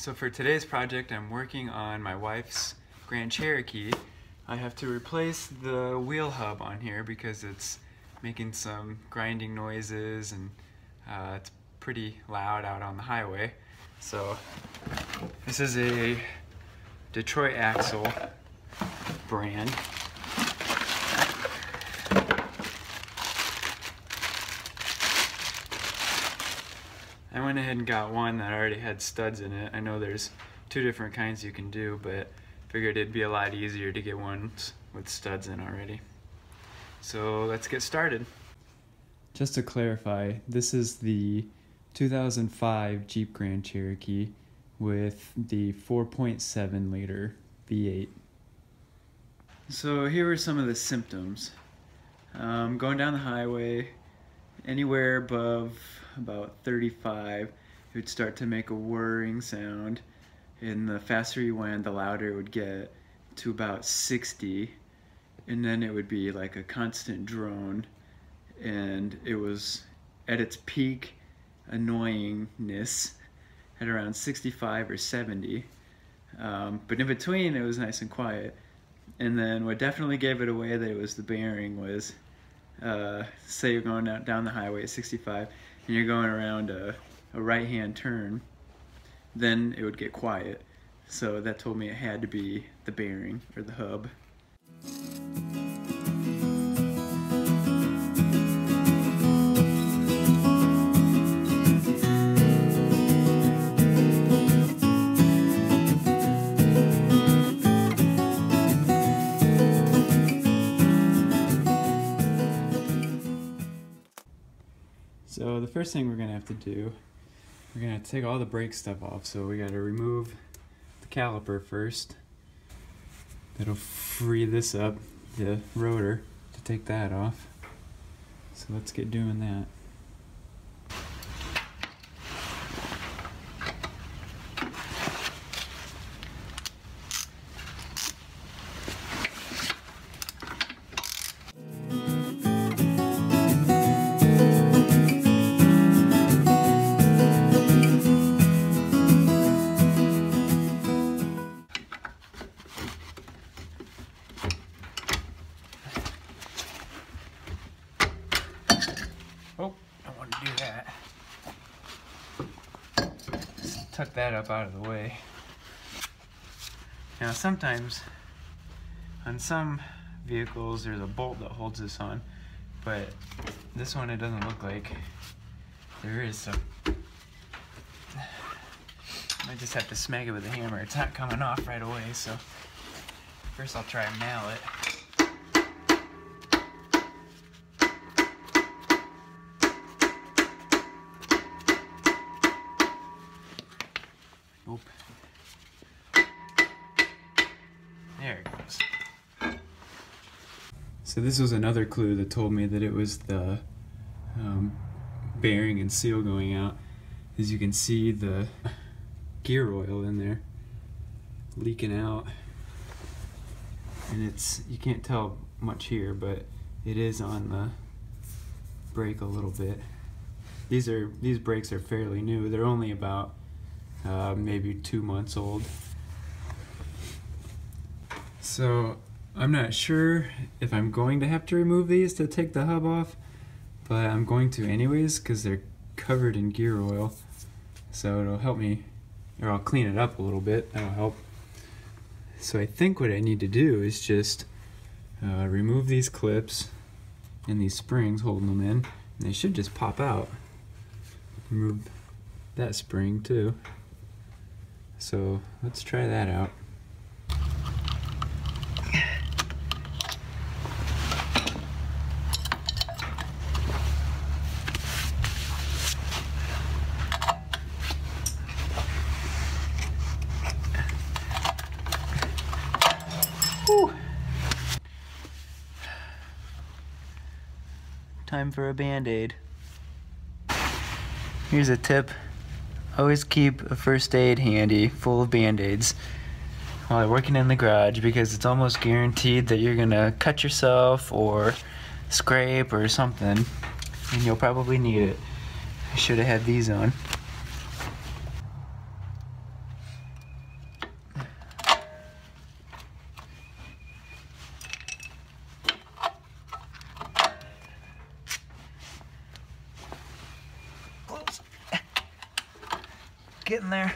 So for today's project, I'm working on my wife's Grand Cherokee. I have to replace the wheel hub on here because it's making some grinding noises and uh, it's pretty loud out on the highway. So this is a Detroit Axle brand. I went ahead and got one that already had studs in it. I know there's two different kinds you can do, but figured it'd be a lot easier to get ones with studs in already. So let's get started. Just to clarify, this is the 2005 Jeep Grand Cherokee with the 4.7 liter V8. So here are some of the symptoms. Um, going down the highway, anywhere above about 35, it would start to make a whirring sound. And the faster you went, the louder it would get to about 60. And then it would be like a constant drone. And it was at its peak annoyingness at around 65 or 70. Um, but in between, it was nice and quiet. And then what definitely gave it away that it was the bearing was, uh, say you're going down, the highway at 65 and you're going around a, a right-hand turn, then it would get quiet. So that told me it had to be the bearing or the hub. So the first thing we're gonna have to do, we're gonna take all the brake stuff off. So we gotta remove the caliper first. That'll free this up, the rotor, to take that off. So let's get doing that. That. Just tuck that up out of the way. Now sometimes on some vehicles there's a bolt that holds this on, but this one it doesn't look like there is so I just have to smack it with a hammer. It's not coming off right away, so first I'll try and nail So this was another clue that told me that it was the um, bearing and seal going out. As you can see the gear oil in there leaking out. And it's, you can't tell much here, but it is on the brake a little bit. These are, these brakes are fairly new. They're only about uh, maybe two months old. So I'm not sure if I'm going to have to remove these to take the hub off, but I'm going to anyways because they're covered in gear oil. So it'll help me, or I'll clean it up a little bit. That'll help. So I think what I need to do is just uh, remove these clips and these springs holding them in. And they should just pop out. Remove that spring too. So let's try that out. Whew. Time for a band-aid. Here's a tip. Always keep a first aid handy full of band-aids while working in the garage because it's almost guaranteed that you're gonna cut yourself or scrape or something and you'll probably need it. I should have had these on. getting there.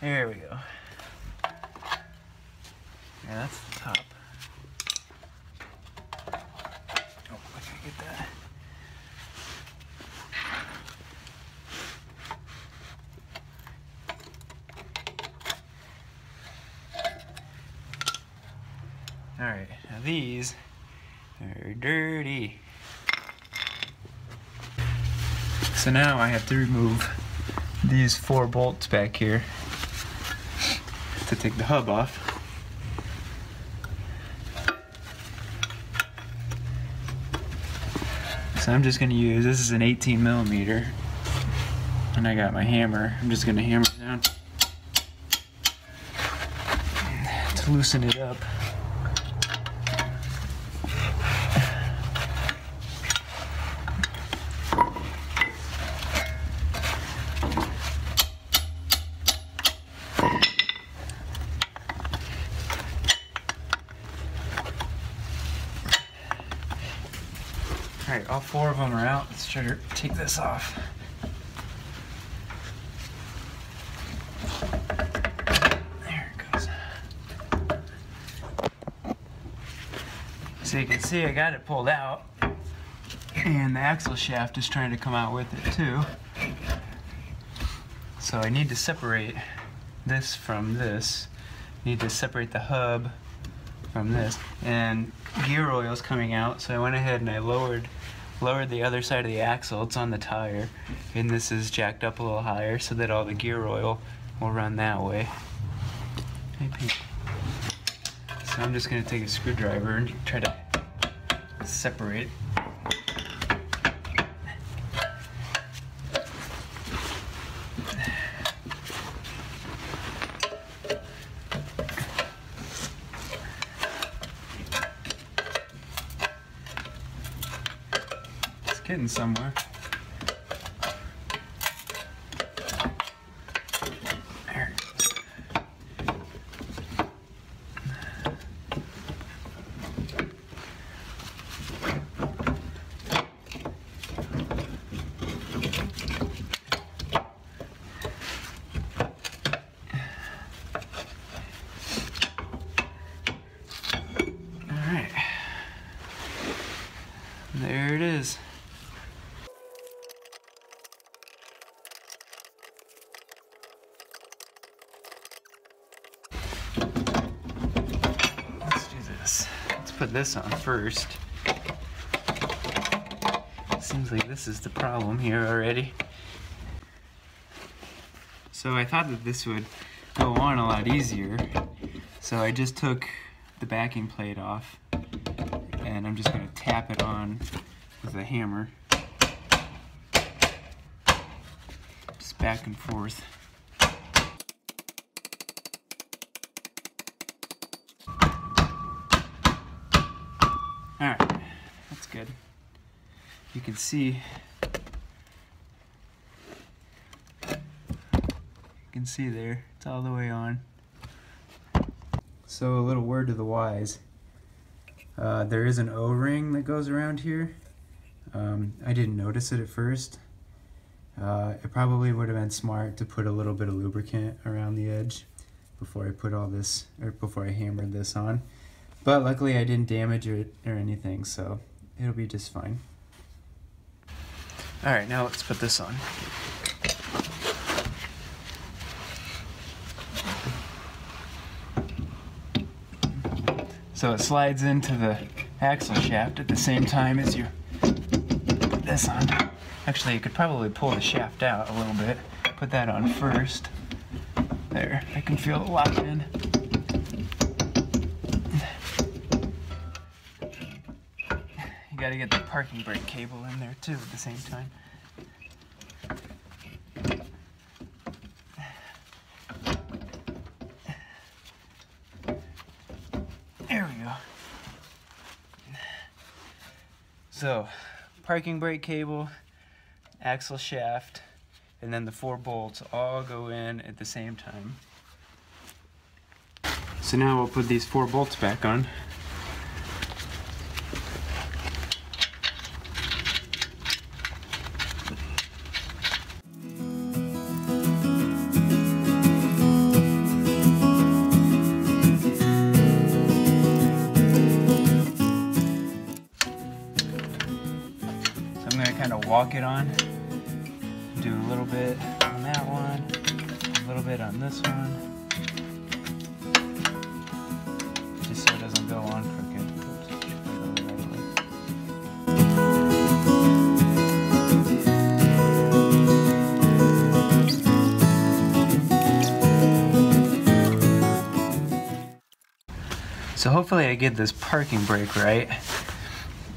There we go. Yeah, that's the top. Oh, I gotta get that. Alright, now these are dirty. So now I have to remove these four bolts back here to take the hub off. So I'm just gonna use, this is an 18 millimeter, and I got my hammer. I'm just gonna hammer it down to loosen it up. All four of them are out. Let's try to take this off. There it goes. So you can see I got it pulled out and the axle shaft is trying to come out with it too. So I need to separate this from this. I Need to separate the hub from this. And gear oil is coming out so I went ahead and I lowered lowered the other side of the axle. It's on the tire and this is jacked up a little higher so that all the gear oil will run that way. So I'm just gonna take a screwdriver and try to separate Getting somewhere. There. All right. There it is. Let's do this. Let's put this on first. Seems like this is the problem here already. So I thought that this would go on a lot easier. So I just took the backing plate off and I'm just gonna tap it on with a hammer. Just back and forth. Alright, that's good. You can see you can see there, it's all the way on. So a little word to the wise. Uh, there is an O-ring that goes around here. Um, I didn't notice it at first. Uh, it probably would have been smart to put a little bit of lubricant around the edge before I put all this, or before I hammered this on. But luckily I didn't damage it or anything, so it'll be just fine. Alright, now let's put this on. So it slides into the axle shaft at the same time as you put this on. Actually, you could probably pull the shaft out a little bit. Put that on first. There, I can feel it locked in. Gotta get the parking brake cable in there too at the same time. There we go. So, parking brake cable, axle shaft, and then the four bolts all go in at the same time. So now we'll put these four bolts back on. Walk it on. Do a little bit on that one, a little bit on this one. Just so it doesn't go on crooked. So hopefully I get this parking brake right.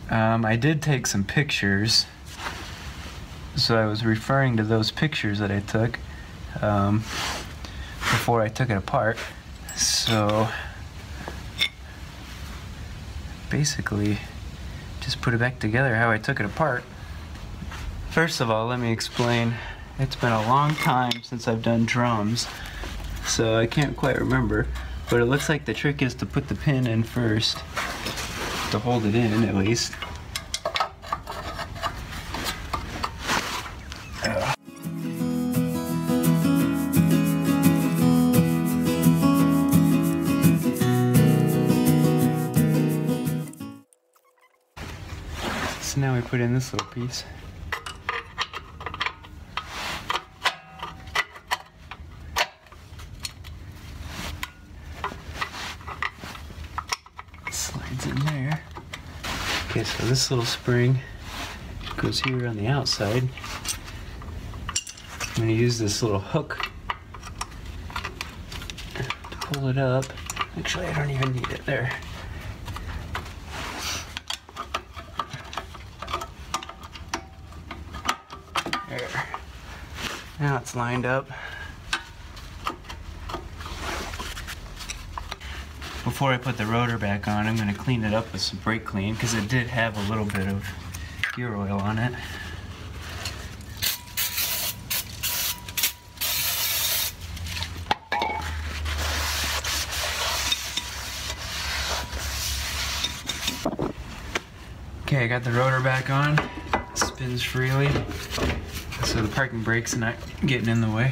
Um, I did take some pictures. So I was referring to those pictures that I took um, before I took it apart. So basically just put it back together how I took it apart. First of all, let me explain. It's been a long time since I've done drums, so I can't quite remember. But it looks like the trick is to put the pin in first, to hold it in at least. Put in this little piece. Slides in there. Okay, so this little spring goes here on the outside. I'm to use this little hook to pull it up. Actually, I don't even need it there. There. Now it's lined up. Before I put the rotor back on, I'm going to clean it up with some brake clean because it did have a little bit of gear oil on it. Okay, I got the rotor back on. It spins freely. So the parking brake's not getting in the way.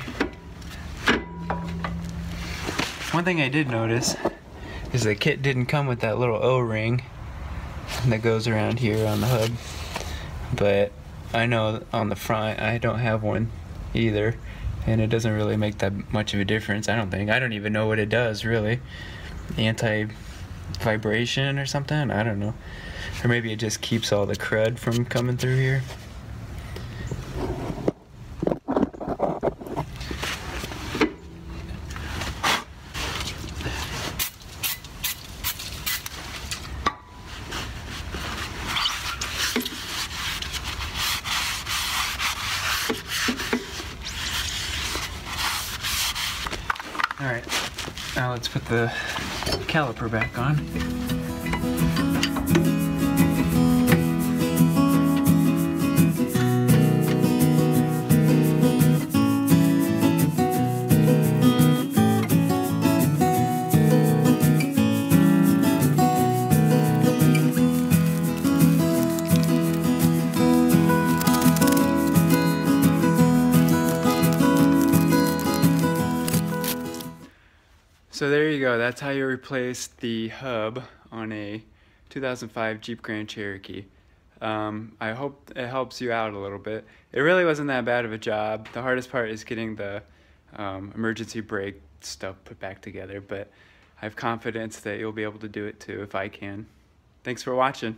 One thing I did notice is the kit didn't come with that little O-ring that goes around here on the hub. But I know on the front I don't have one either and it doesn't really make that much of a difference I don't think. I don't even know what it does really. Anti vibration or something? I don't know. Or maybe it just keeps all the crud from coming through here All right, now let's put the caliper back on. So there you go. That's how you replace the hub on a 2005 Jeep Grand Cherokee. Um, I hope it helps you out a little bit. It really wasn't that bad of a job. The hardest part is getting the um, emergency brake stuff put back together, but I have confidence that you'll be able to do it too if I can. Thanks for watching.